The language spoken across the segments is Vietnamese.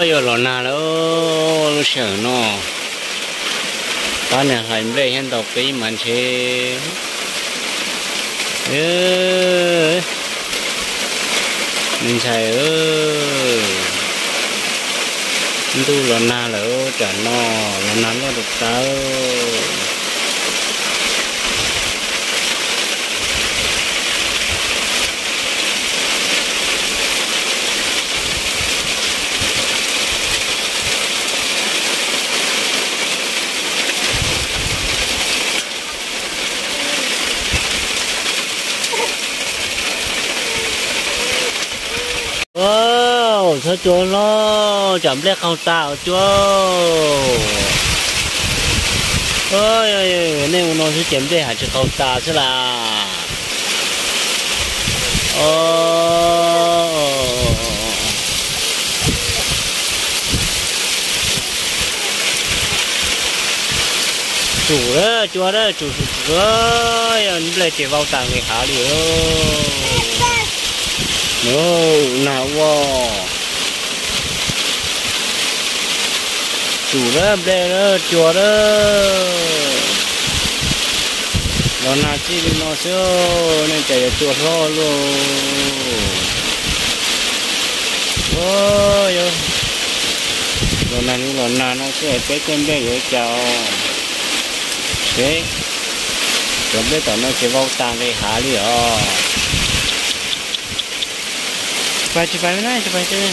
bây giờ là nà đó nó sợ nó. Ta này hành đây hiện đọc cái mà chế ơ mình xài ơ tu là na là trả nó, lò na nó được tao Wow, sao chúa nó chậm lẽ không tạo chúa. Ôi ôi nên nó sẽ chậm lẽ hạt chứ không tạo chứ là ô chủ đó chúa đó chủ chủ ơi anh lại chỉ vào tàng người hả liệu no nào wow chủ đó đây đó, chùa đó. Nó nào chi đi nó xíu nên chạy chùa lo luôn ôi ơi nó này nó nào nó sẽ cái con bé ở chào thế. Chuẩn bị tao nó sẽ vào tàng cái hả đi à Cepat cepat mana chụp cepat.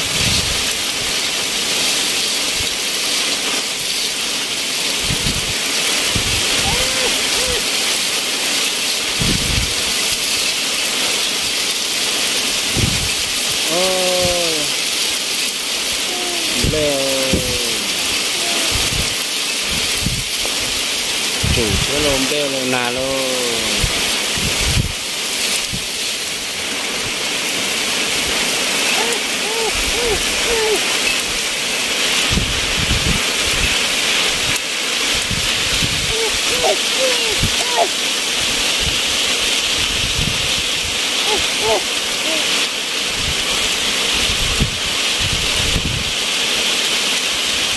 Oh. Leo. Chủ cái lồng đeo lồng nà luôn.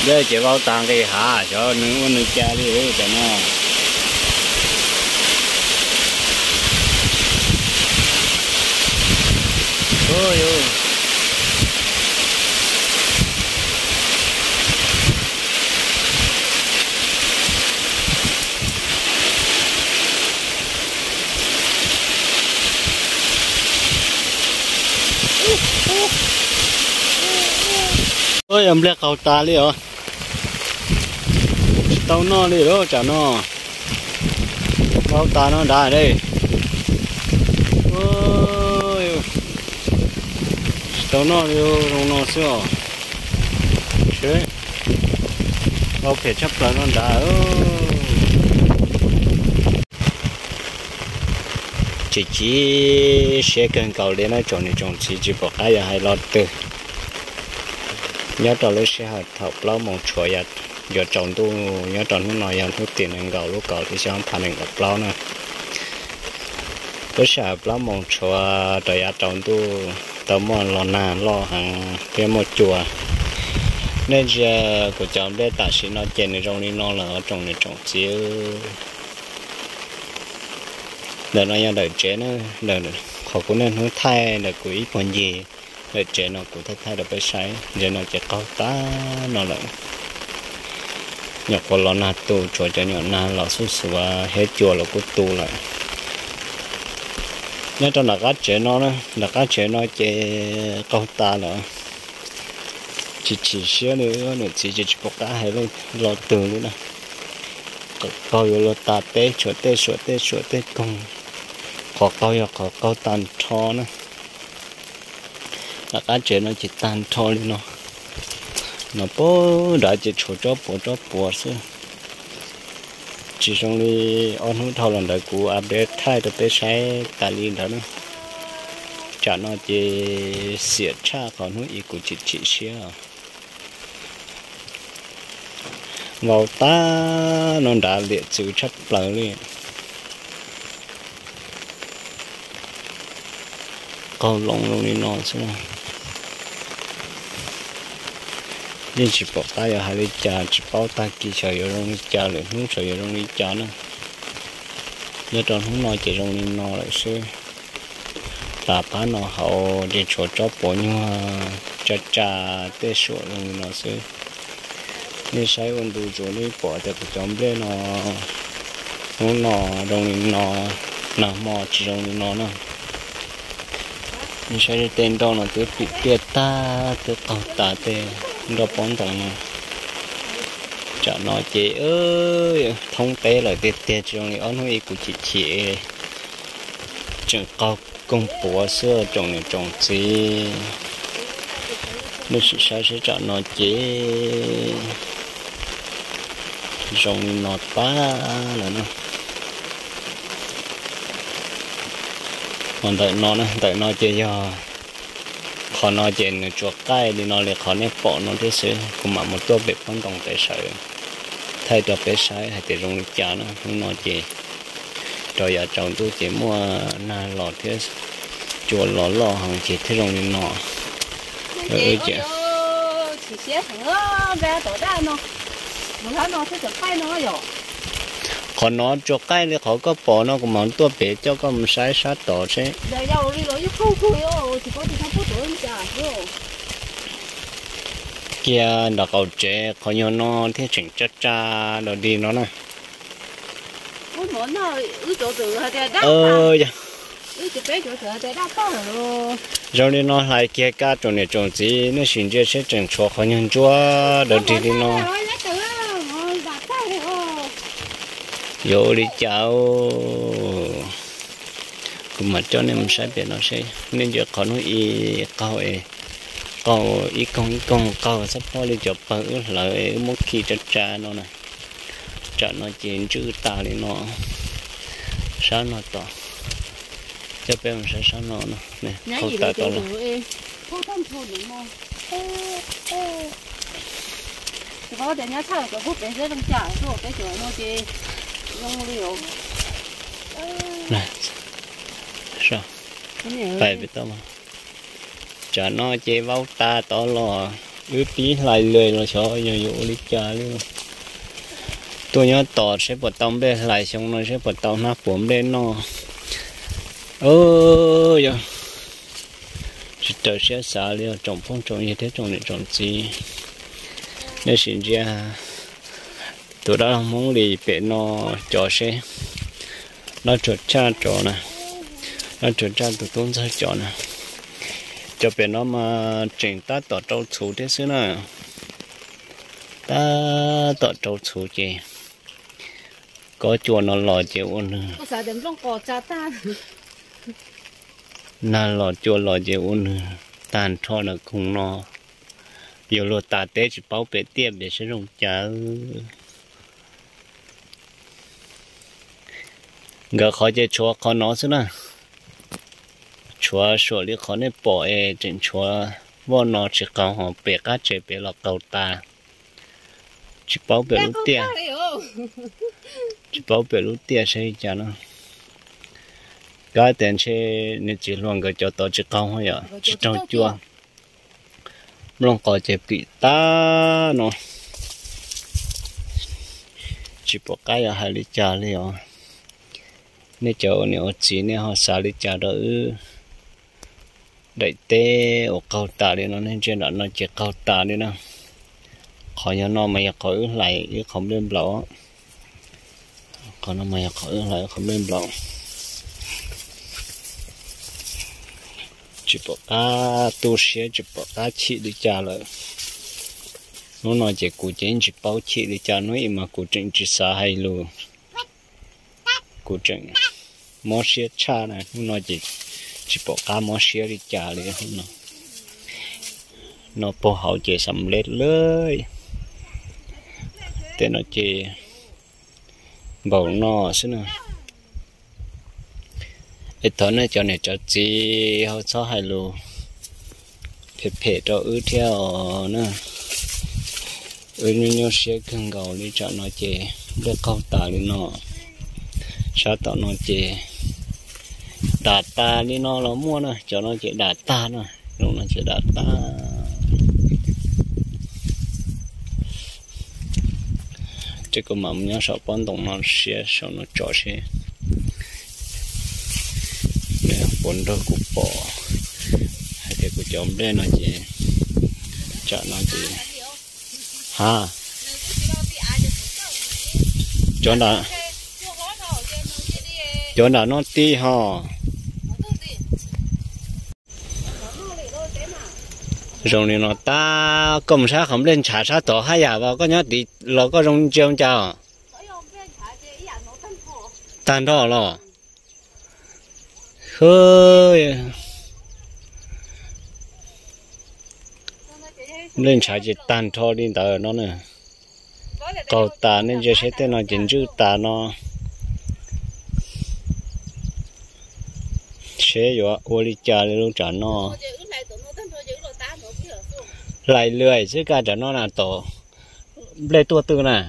đây chỉ vào tàng cái hả cho những con nước cha đi cho nó Ơi ơi! ôi, em lẹ cầu ta đi hả? Tao no đi đó, chả no. Khẩu ta nó đã đây ôi cháu nó yêu rong nó xíu à? chế bao phải chấp lại nó đã ở chỉ chỉ sẽ cần cầu đến nó chọn này chọn chỉ chỉ bỏ cái giờ hay lo từ nhớ trò lúc xe hạt thọc lo một chỗ giờ giờ chọn tu, nhớ trò lúc nào giờ thu tiền ăn cầu, lúc cầu thì sẽ không thành gặp lo nữa. Lúc xe hạt lo một chỗ rồi giờ chọn tu tao mò lo nà lo hàng cái một chùa. Nên giờ của cháu để tạ sĩ nó chèn này trong đi, nó là ở trong này trong chiếu để nó nhà đợi chế nó, đợi họ cũng nên hướng thay là của còn gì. Để chế nó cũng thay thay được cái sai giờ nó chỉ có ta nó lại nhọc có lo na tu, chùa cho nhỏ na lo xuống xuống hết chùa là cũng tu lại nhớ cho là cá chế nó đó, là cá chế nó chế câu ta nữa chỉ chỉ xíu nữa nữa chỉ chỉ có cá hay là lo tường nữa nè. Câu yêu lo ta té chỗ té chỗ té chỗ té công khó câu yêu khó câu tan cho nữa. Là cá chế nó chỉ tan thôi nó. Nó bố đã chỉ chỗ cho, bố cho bố chứ chỉ trong đi ăn hút thâu lần đời của update thay được tới sai tài liệu đó nữa chả nó chỉ xịt cha còn hút ít của chỉ chỉ xia vào ta nó đã liệt chữ chấp lỡ liền. Còn lông luôn đi nó chứ nên chỉ bỏ tay ở hai lưỡi chà, chỉ bỏ tay kia sợi ở trong lưỡi chà lại không sợi ở trong lưỡi chà nữa nhớ tròn không nói chỉ trong lưỡi nó lại xưa là phá nó hậu để cho cho bỏ nhưng mà chà cha tê sổ trong nó xưa nên sai ôn đủ chỗ này bỏ để cái chấm bên nó không nó trong lưỡi nó nằm mò chỉ trong lưỡi nó. Nữa nên sẽ tên đó là từ bị tiệt ta từ cầu ta từ đó bón thằng mà nói nó chị ơi, thông tế là tiệt tiệt trong này ông ấy của chị chị chẳng có công bố xưa trong này trong chị. Nó sẽ sao sẽ chợ nó chị. Trong nó ta là nó. Còn tại nó nữa tại nó chơi giờ khó nó chèn chuột cái đi nó lại khó nếp bỏ nó thế sự cũng mà một tô bếp phong đồng tế sợ thay cho bé sai hay thì rung chả nó không nó chơi rồi giờ chồng tôi chỉ mua na lò thế chuột lò lò hàng chỉ thế rung được nọ ừ chị chỉ xé thằng bé tổ ra nó một nó sẽ được bay nó rồi còn nó cho cái thì họ có bỏ nó cũng món tua bé cho có một sai sát tổ thì rồi kia nó cầu chế có nhiều nó thế chỉnh chất cha rồi đi nó này ôi món nó ứ chỗ từ hay là đá ơ dạ chỗ chỗ rồi đi nó lại kia cá trồng này trồng gì nó xin chơi sẽ trồng cho khó nhân chúa rồi đi đi nó vô đi chào. Cũng mà cho nên sẽ biết nó sẽ nên giờ khó nó y ấy. Câu y công y công câu sắp thôi đi chụp bự lại một khi cho cha nó này. Cha nó chuyện chữ ta đi nó. Sao nó to. Cho bé mình sẽ sao nó nè không ta to là có để nhá sao cái hút để rất đông chả rồi cái chỗ nó liệu này. Sao? Phải biết tao mà. Chả nó chế vào ta to lo. Ướp tí lại lười nó cho nhiều nhiều đi chả luôn. Tôi nhớ tỏ sẽ bật tông bên lại xong nó sẽ bật tông nó bổm lên nó. Ơ giờ chỉ chờ sẽ xả liền trồng phong trồng như thế trồng này trồng gì? Nếu xin ra tụi đó muốn đi bé nó cho xe. Nó cho cha cho nè. Nó cho cha tụi tôi sẽ cho nè. Cho bé nó mà chỉnh ta tỏ trâu chủ thế xứ nè. Ta tỏ trâu chủ chị có chùa nó lò chịu ôn ta. Na lò chùa lò chịu ôn tàn cho nó cùng nó. Nhiều lô tà tế chỉ bảo vệ tiệm để sử dụng chả ngờ khó chơi chúa khó nó xí nè. Chúa sửa lý khó nên bỏ e trên chúa. Vô nó chỉ còn họ bể cá chế bể lọ cầu ta. Chỉ bảo bể lúc tiền chỉ bảo bể lúc tiền sẽ chả nó. Cái tiền sẽ nên chỉ luôn cái cho tôi chỉ còn thôi à chỉ trong chua long có chế bị ta nó. Chỉ bỏ cái ở hai lít trà liền nếu chỗ nếu chỉ nên họ xả đi chả đỡ đại tế ở cầu tà đi nó, nên trên đó nó chỉ cầu tà đi nè khỏi nhà nó mày khỏi lại không lên lỗ còn nó mày khỏi lại không lên lỗ chỉ bỏ cá, tu sửa chỉ bỏ cá chỉ đi trả lại nó nói chỉ cụ chính, chỉ bảo chỉ đi trả nói mà cụ chính chỉ xả hay luôn cụ chính mỏ sửa cha này nó nói chỉ chỉ bỏ cá mỏ sửa đi trả lại không nó nó bỏ hậu chỉ sầm lết lơi tên nó chỉ bảo nó xin nào ít thôi nữa cho này cho chị họ cho hai lô phê phê cho ư theo nữa. Ư như nhau sẽ cần gầu đi cho nó chè. Để câu tả đi nó sao tao nó chỉ đà ta đi nó nó mua nữa cho nó chỉ đà ta nữa lúc nó chỉ đà ta. Chứ có mà nhớ sợ bọn đồng nó xe sợ nó cho xe nè bọn đó cũng bỏ. Hay để cũng chồng đây nó chỉ cho nó chỉ ha cho nó chỗ nào nó tí ho. Rồi này nó ta công sát không lên, trả sát tổ hai à vào, có nhớ tí nó có rồng chưa chào? Tan đó lo hơi lên trả chỉ tan thôi đi tới nó nè. Cầu ta nên giờ sẽ tên nó chính chứ ta nó. Sẽ rồi ô đi trả luôn trả nó. Lại lười chứ cả cho nó là tổ. Lấy tua tư nè.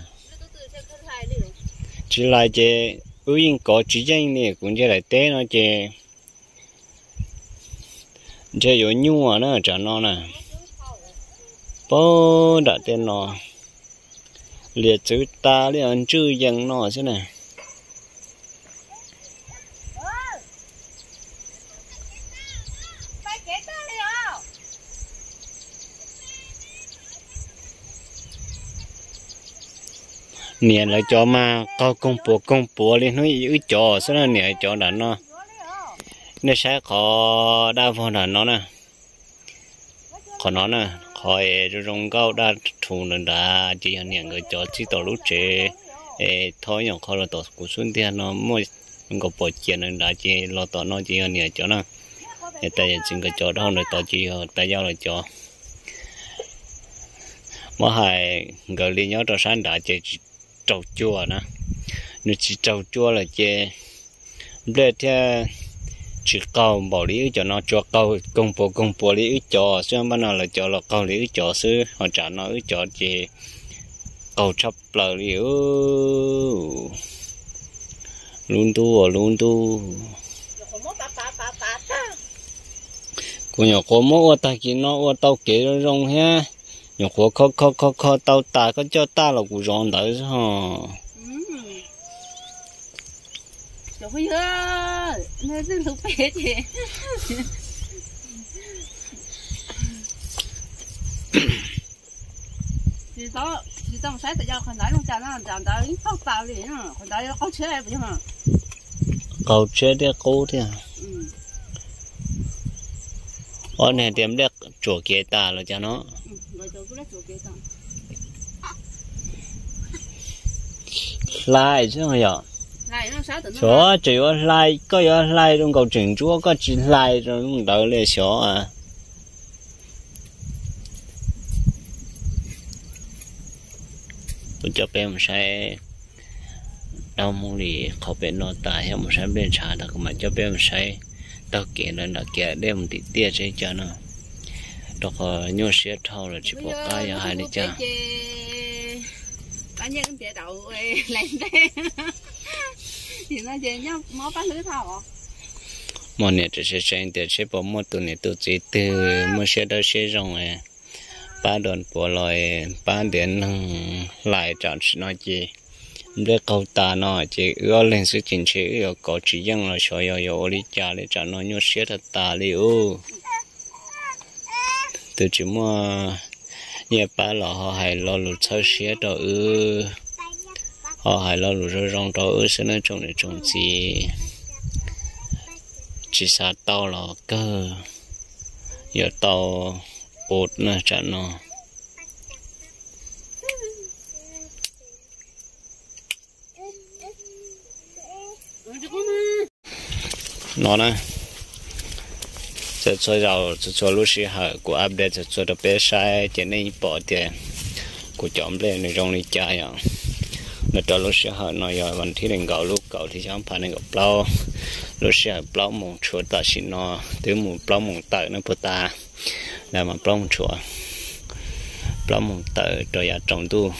Chỉ lại chế ưu yên có chỉ danh này cũng chỉ lại té nó chế chế có nhu à nó cho nó nè. Bố đã tên nó. Liệt chữ ta liệt ăn chữ dân nó chứ nè nè là cho mà có công bố công bố lên nó yếu cho sao là nè cho là nó nó sẽ có đa phần là nó nè có nó nè khỏi rong cao đa thủ nên đã chỉ là nè người cho chỉ tổ lúc chế thôi nhỏ khỏi là tổ của xuân thì nó mỗi có bộ chuyện nên đã chỉ lo tổ nó chỉ là nè cho nó tại tại chính cái chỗ đó là tổ chỉ tại giao là cho mà hai người liên nhau cho sáng đã chỉ trầu chua nè. Nếu chỉ trầu chua là chè để theo chỉ câu bỏ lý cho nó cho câu công bố công bố lý cho xem bên nào là cho là câu lý cho sư. Họ trả nó cho chè câu chấp là liu luôn tu à, luôn tu. Cô nhỏ cô mốt ta chỉ nó tao kể nó rong ha nhỏ khó khó khó khó khó tao ta có cho ta là cụ rong đấy ha rồi bây giờ nó rất thực tế chị thì đó thì trong sai tự do còn nói luôn chả nó chả tới không gì nữa còn tới có chơi vậy hả cầu chơi đi cố đi à ở này tiệm đẹp chỗ kia ta là cho nó rồi cứ lấy chỗ kia xong lại chứ không nó chỗ chỉ có lại có có lại trong cầu chỉnh chúa có chỉ lại rồi không đỡ lên xó à. Tôi cho một sai đau mông lì khó bé nó tài một sai bên trà đó mà cho một sai tao kể nó kể đem thì tia chơi cho nó đó có nhô xe thâu rồi chỉ bỏ cái ya hai đi cha bán những cái đậu lên đây thì nó chơi nhau máu bán lưới à mà nè chỉ sẽ xem để sẽ bỏ một tuần này tôi chỉ từ một xe đó xe rong ấy ba đòn bỏ lại ba đến lại chọn nói gì để câu ta nó chỉ ưa lên sự chỉnh chế ưa có chỉ dân là sợ yo yo đi cha để chọn nó nhớ xe thật ta đi ô từ chỉ mua nhà ba là họ hay lo lụt sau xía đó ư. Họ hay lo lụt rồi rong đó ư, sẽ nói trồng để trồng gì chỉ xa tao là cơ. Giờ tao ột nữa chọn nó. Nó nè cho cho giàu cho cho lúc xí hở của update cho cho đập bé sai, cho nên bỏ tiền của chọn lên này trong này chai à nó cho lúc xí hở nó rồi vẫn thi đến gạo lúc gạo thì chẳng phải nên gặp lâu lúc xí hở lâu mùng chuột ta xin nó từ mùng lâu mùng tờ nó bớt ta. Là mà lâu mùng chuột. Lâu mùng tờ rồi à trong tu.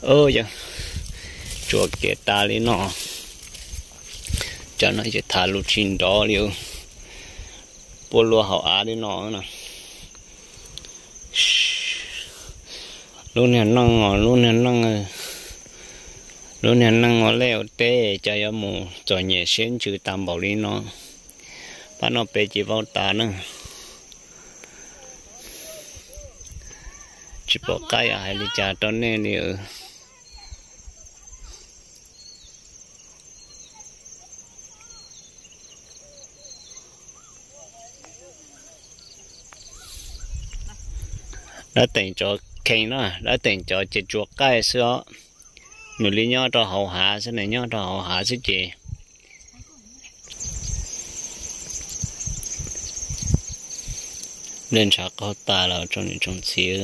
Ơ giờ, chuột kia ta lên nó. Cho nó chỉ thả lúc xin đó liệu bố lúa hậu á đi nó nè. Lúc này nó ngỏ lúc này nó ngờ lúc này nó ngỏ leo tê cho yo mù cho nhẹ xuyên chữ tam bảo đi nó. Bắt nó bê chỉ vào ta nữa chỉ bỏ cái à hay là cha cho nên đi ở. đã tỉnh cho khen nó đã tỉnh cho chị chuột cái xưa. Nụ lý nhau cho hậu hạ xưa này nhau cho hậu hạ xưa chị. Lên sợ có ta là cho những trong xíu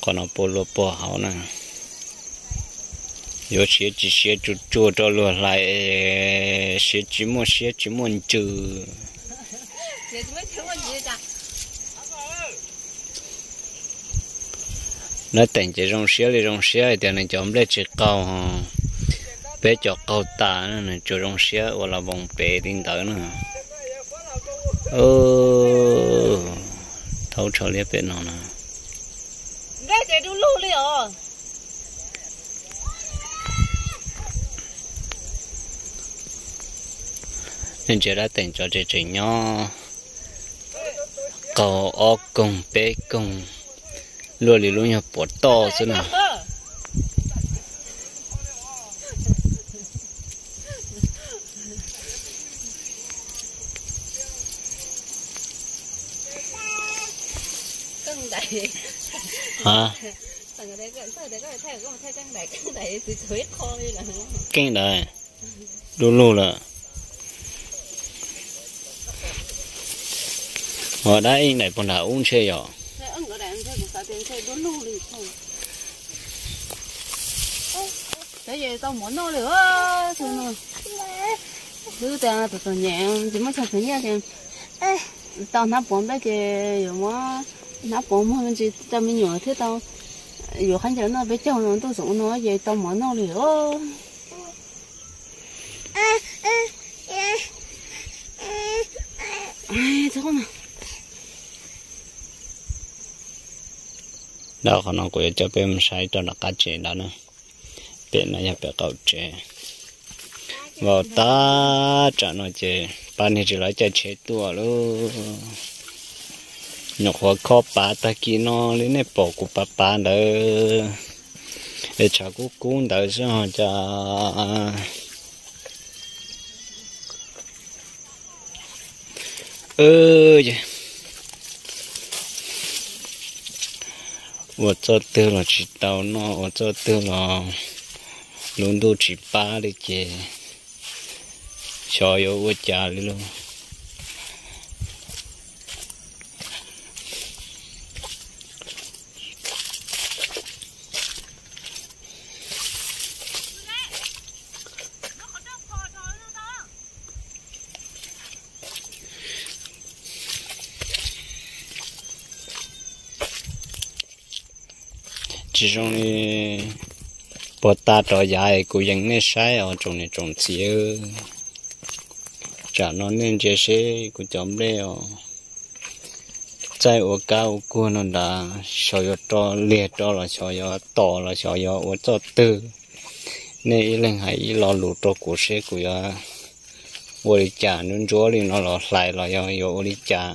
còn nó bô lô bô hậu nè. Yo xie chỉ xie chú chú cho luôn lại xie chỉ mua xie chỉ mua chữ nó tỉnh chỉ rong xía đi rong xía e thì này chọn lấy chỉ cao ha. Bé cho cao ta nữa này cho rong xía hoặc là vòng bé tin tới nữa ô thâu trở lấy bé nó nè. Bé chỉ đủ lú liền nên chỉ đã tỉnh cho chỉ chỉ nhau cầu ô cùng bé cùng luôn đi luôn nhập bỏ to cân đầy hả cái này luôn luôn là ở đây này còn là uống chơi rồi thế ông cái đấy thế một cái tiền thế giờ tao muốn nó nữa thôi nó thứ ta tụi tụi nhẹ chỉ mới thấy nha thì tao nắp bóng bé kì rồi mà nắp bóng mà chỉ tao mình nhỏ thế tao. Rồi khán giả nó bé châu nó tôi sống nó vậy tao muốn nó nữa ai thôi mà đó còn nó cũng cho bên sai cho nó cá chế đó nữa bên nó nhập cầu chế vào ta cho nó chế ba thì chỉ lấy cho chế tua luôn nhục hoa khó bà ta kia nó lấy này bỏ của bà bà đó để cho cú cún đời sao cho ơi 我做对了，知道呢，我做对了，轮到七八的姐，小有我家里了。 Chỉ trong này bỏ ta trò dài của dân này sai ở trong này trồng xíu chả nó nên chế xe của chồng đây ở trái ở cao của nó đã sợ yo to liệt cho là sợ yo, to là sợ yo ở cho tư nên lên hãy lo lụt cho của xe của yo ở đi chả nên chúa đi nó lo lại là yo yo đi chả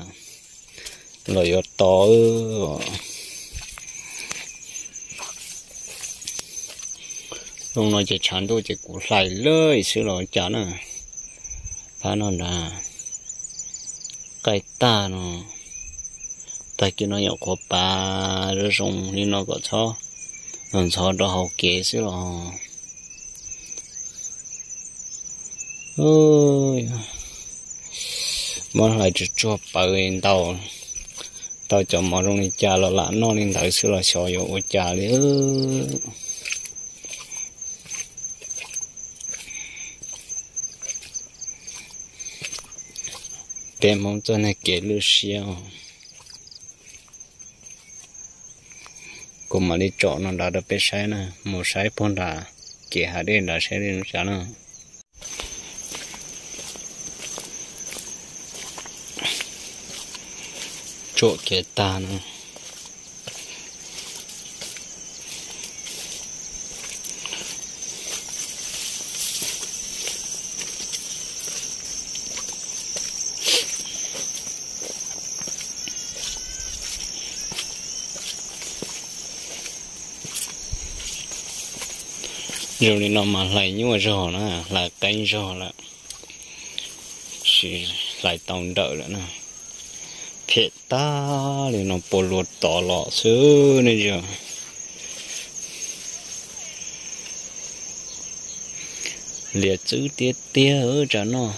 là yo to lúc nó chỉ chán tôi chỉ củ lại lơi xíu rồi chán à. Phá nó là cái ta nó. Tại kia nó nhậu có ba rồi xong đi nó có cho. Còn cho đó học kế xíu rồi ôi. Mà lại chỉ cho bà lên tàu tàu cho mà rong đi cha là lạ, nó lên tới xíu là sợ yêu cha đi bé mong cho này kể lưu xiao cũng mà đi chỗ nó đã được biết sai nè. Một sai phong đã kể hạ đi đã sai nó chả nè chỗ kể ta nè. Nhiều nên nó mà lại nhưng mà rồi nó à, là cánh rồi là chỉ lại tông đỡ nữa nè thiệt ta, thì nó bồ luật tỏ lọ xứ nên giờ liệt chữ tiết tia ở cho nó.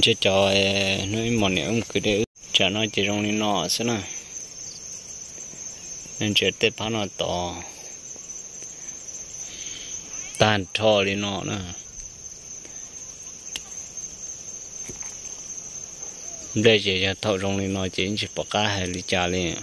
Chết cho nuôi một niệm cứ để cho nó chỉ trong đi nọ xí nè nên chơi tết phá nó to. Tan thò đi nọ nè. Đây chỉ cho thầu trong đi nọ, chỉ chỉ bỏ cá hay đi trả liền.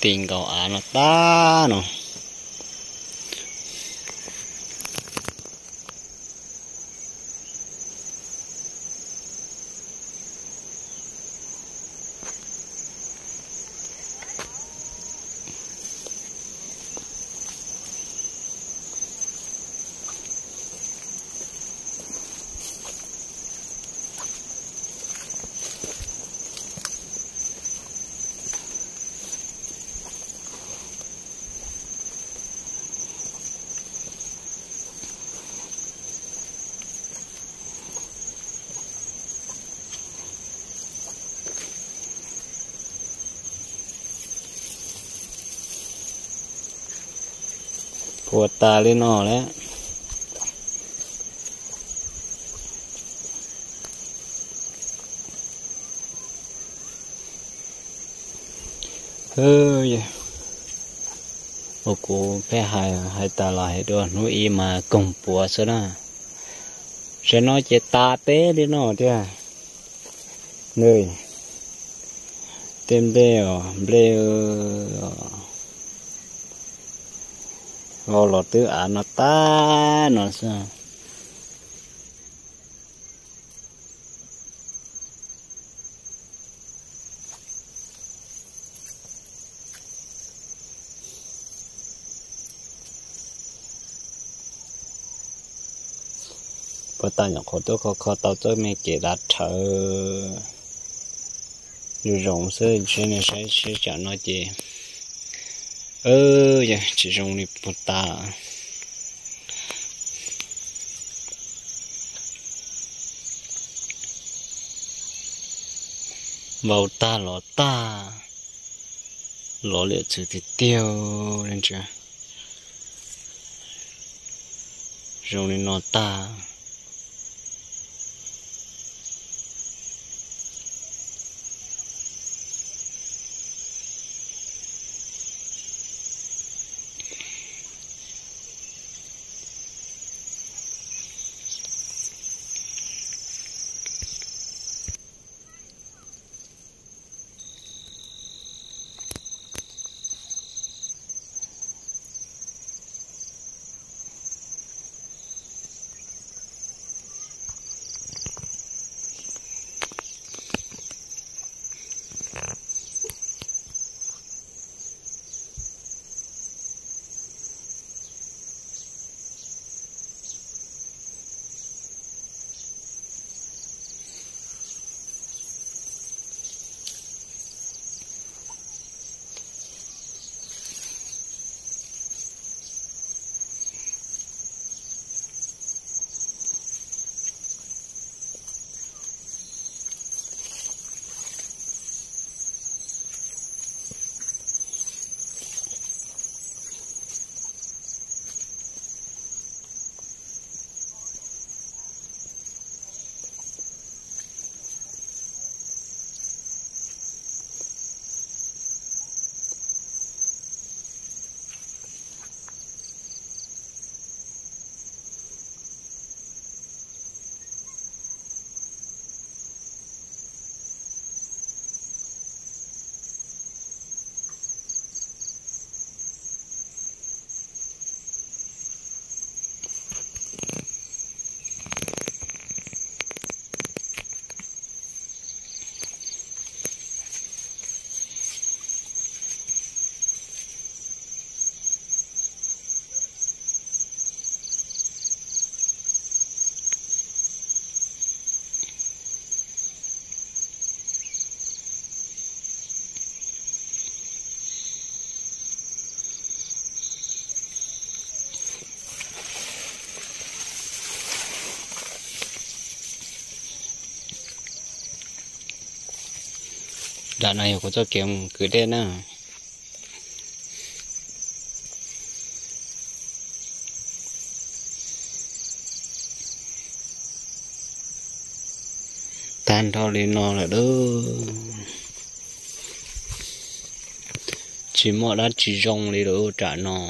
tinggal anak tanah tiền cầu à nó ta nó pùa ta lên nó đấy ơi ô cô bé hai hai ta lại đó nó y mà cùng bùa sao đó. Sẽ nói chỉ ta té đi nó chứ à. người. Tên đeo đeo ngô lọt tứ à nó ta nó sao? Bà ta nhỏ khổ tôi khó khó tao tôi mẹ kể đã thở. Như rộng sơ trên này sẽ sẽ chả nói gì ơ dạ chỉ rộng đi bữa ta. Vào ta, lọ ta. Lọ liệu chữ thì tiêu lên chưa? Rộng đi nó ta. Đoạn này có cho kiếm cứ đen nè tan thôi lên nó là đỡ, chỉ mọi đã chỉ rong đi đỡ trả nó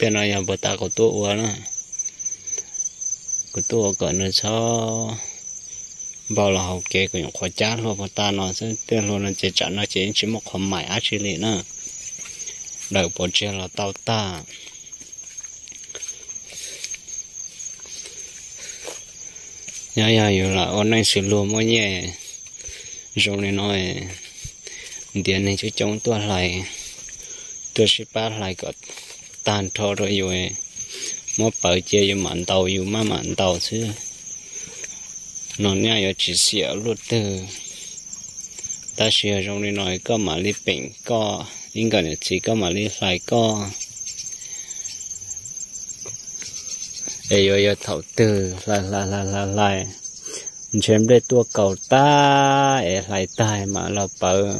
bên này nhà bờ ta có tổ quá nè có tổ có nữa cho bao là học kế của những khoa chát luôn bờ ta nó sẽ tên luôn là chỉ chọn nó chỉ chỉ một khoản mãi á chỉ lì nữa đợi bộ chơi là tao ta nhà nhàอยู่ละวันนี้สิรวมว่าเนี่ยรงนี้น้อยเดี๋ยวนี้จะจงตัวไหลตัวสิป้าไหลก็ tan thọ rồi rồi mà bảo chơi rồi mặn tàu rồi mà mặn tàu chứ nó nha rồi chỉ xỉa luôn từ ta xỉa trong đi nói có mà đi bệnh có 应该 là chỉ có mà đi phải có ấy rồi rồi thầu từ lại lại lại lại lại chém đây tua cầu ta ấy lại tai mà là bảo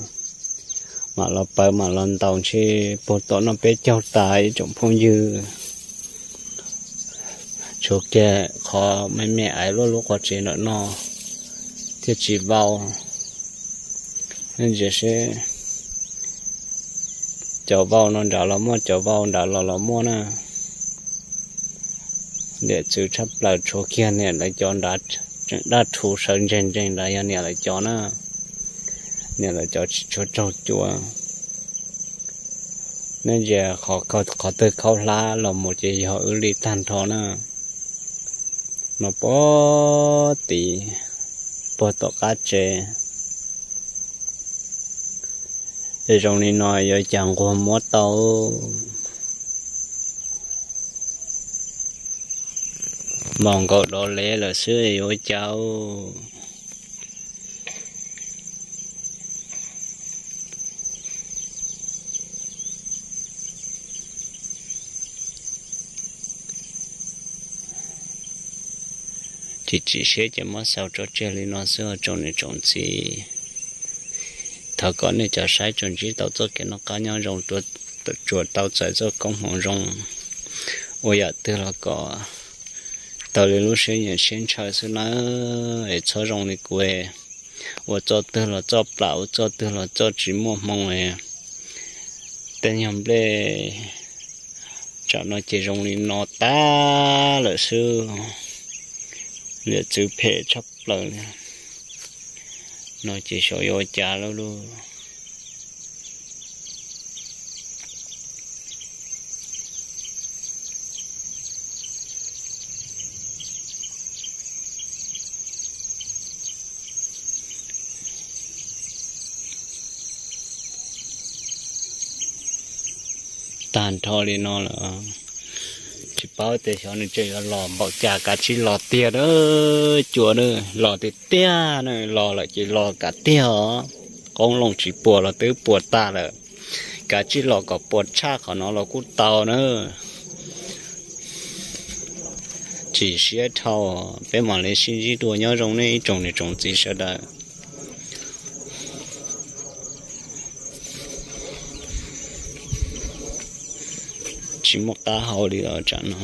mà là bờ mà lần tàu chi bộ tổ nó bé trao tài trong phong dư chỗ kia khó mấy mẹ ấy lúc lúc có chỉ nữa nó thì chỉ vào nên chỉ sẽ cháu vào nó đã là mua cháu vào đã là là mua nè để chữ chấp lại chỗ kia này lại cho đã đã thủ sơn trên trên lại này lại cho nó nên là cho cho cho chùa nên giờ họ có có tới khó la là một cái họ ưu lý tan thọ nữa nó bó tí bó tổ cá chê thì trong này nói giờ chẳng có mua tàu. Mong cậu đó lẽ là xưa yêu cháu. Thì chỉ sẽ cho mất sau cho chơi lên nó xưa trồng này trồng gì thợ có này cho sai trồng gì tao cho cái nó cá nhau rồng chuột chuột tao chạy cho công hồng rồng ôi ya từ là có tao lên lúc sinh nhận xin chơi sự nó để cho rồng này quê ôi cho từ là cho bảo cho từ là cho chỉ một mong này tên nhầm lê cho nó chỉ rồng này nó ta là xưa liệt chữ phê chấp lời nó chỉ số yo cha lâu luôn tàn thôi đi nó là bao tiền cho nên chơi lò bảo trà cả chỉ lò tia đó chùa nữa lò thì tia này lò lại chỉ lò cả tia con lông chỉ bùa là tứ bùa ta là cả chỉ lò có bùa cha của nó là cút tàu nữa chỉ xe thao bé mà lấy xin chỉ đùa nhau trong này trồng này trồng gì sẽ đó chỉ một ta hậu đi ở chẳng nào